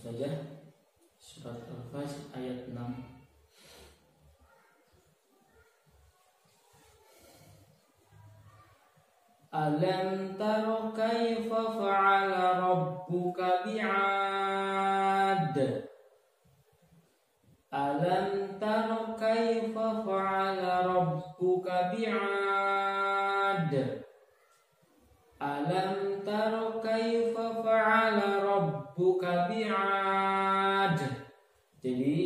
saja. Surat Al-Fajr ayat 6 Alam taro kaifa fa'ala rabbuka bi'ad? Alam taro kaifa fa'ala rabbuka bi'ad? Alam taro kaifa fa'ala rabbuka bi'ad Jadi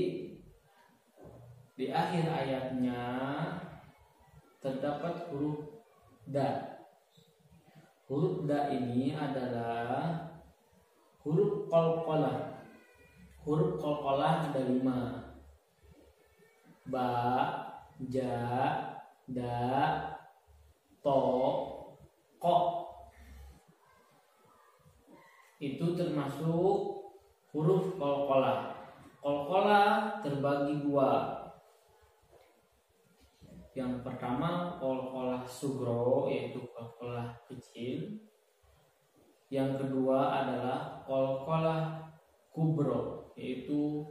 di akhir ayatnya terdapat huruf da Huruf da ini adalah huruf kolkolah. Huruf kolkolah ada lima. Ba, ja, da, to, ko. Itu termasuk huruf kolkolah. Kolkolah terbagi dua. Yang pertama kol-kolah sugro yaitu kol-kolah kecil. Yang kedua adalah kol-kolah kubro yaitu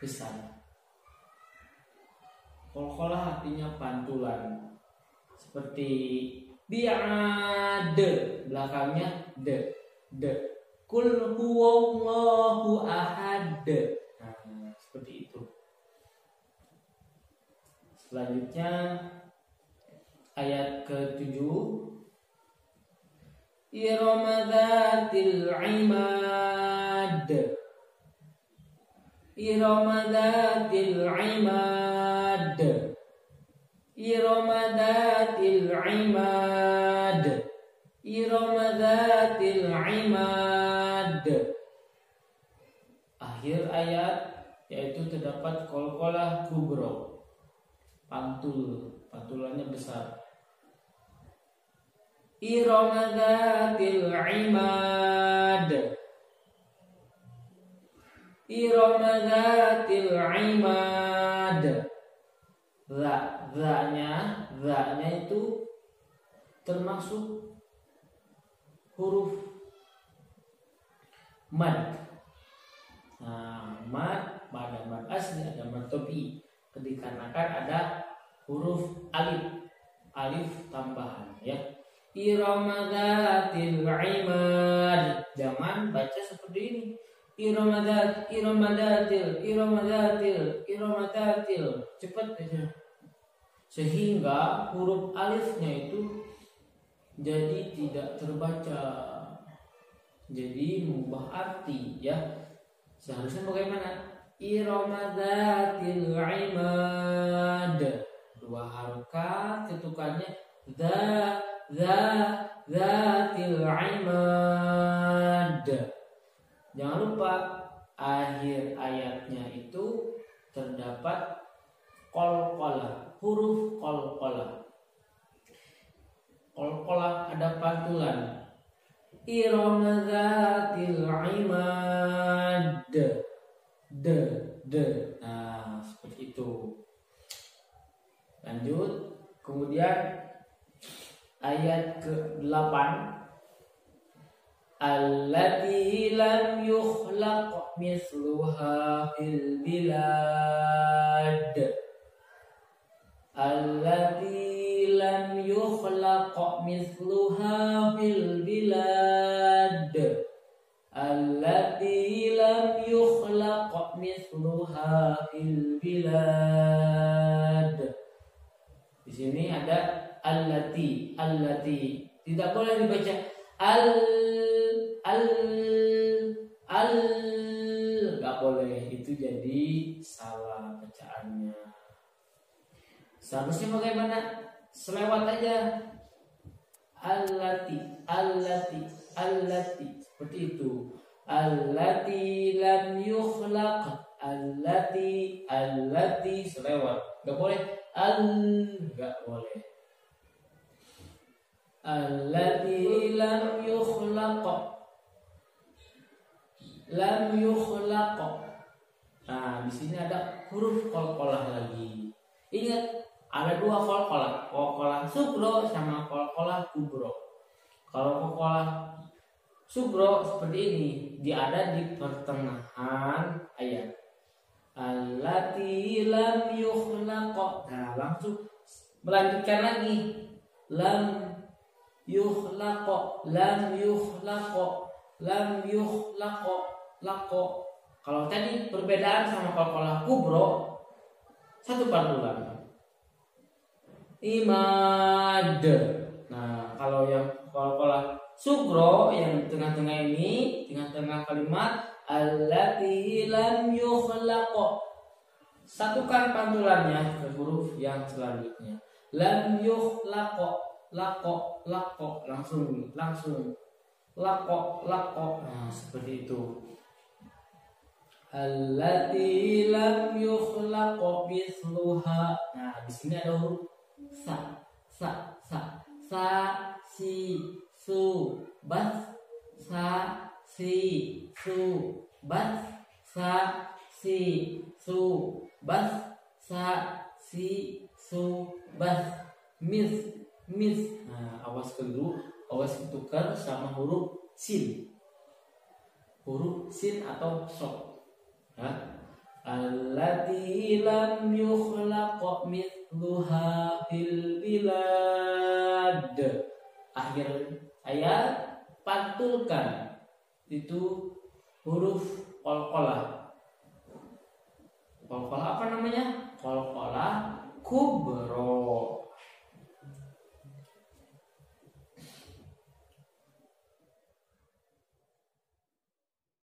besar. Kol-kolah artinya pantulan. Seperti bi'ad belakangnya de de kul huwallahu ahad. Nah, seperti itu. Selanjutnya ayat ke-7. Iramadatil imad. Iramadatil imad. Iramadatil imad. Iramadatil imad Akhir ayat yaitu terdapat kol-kolah kubro. Pantul pantulannya besar. Iramadatil imad. Iramadatil imad. Ra, ra-nya, ra-nya itu termasuk huruf mad. Nah, mad, pada mad asli ada mad topi. Dikarenakan ada huruf alif. Alif tambahan ya. Iramadatil imad jangan baca seperti ini. Iramadat iramadatil iramadatil iramadatil cepat aja. Sehingga huruf alifnya itu jadi tidak terbaca jadi mengubah arti ya. Seharusnya bagaimana? Iramadatil imad. Dua harokat ketukannya. Za Za Zatil imad. Jangan lupa Akhir ayatnya itu Terdapat Kol-kola Huruf kol-kola. Kol-kola ada pantulan Iramadatil imad. De de nah seperti itu. Lanjut. Kemudian ayat ke-8 allati lam yukhlaq misluha fil bilad. Allati lam yukhlaq misluha fil bilad. Allati lam yukhlaq mithluha fil bilad. Di sini ada allati, allati. Tidak boleh dibaca al al al. Nggak boleh. Itu jadi salah bacaannya. Seharusnya bagaimana selewat aja. Allati allati allati. Seperti itu. Allati lam yukhlaq. Allati allati. Selewat. Nggak boleh. Al nggak boleh. Allati lam yukhlaq. Lam yukhlaq. Nah di sini ada huruf kolkolah lagi. Ingat ada dua kolkolah kolkolah sukro sama kolkolah kubro kalau kolkolah Sugro seperti ini, dia ada di pertengahan ayat. Allati lam yukhlaqa. Nah, langsung melanjutkan lagi. Lam yukhlaqa, lam yukhlaqa, lam yukhlaqa, laqo. Kalau tadi perbedaan sama kalau kubro satu pantulan. Imad. Nah, kalau yang kalau Sugro yang tengah-tengah ini, tengah-tengah kalimat allati lam yukhlaqo. Satukan pantulannya ke huruf yang selanjutnya. Lam yukhlaqo, lako, lako, langsung, langsung. Lako, lako. Nah, seperti itu. Allati lam yukhlaqo mithluha. Nah, di sini ada huruf sa, sa, sa, sa, si, su. Bas sa si su. Bas sa si su. Bas sa si su. Bas. Mis mis. Nah awas kedua awas tukar sama huruf sin. Huruf sin atau sok. Ya Allati lam yukhlaq mithluha fil bilad. Akhir ayat pantulkan itu huruf kolkola kolkola apa namanya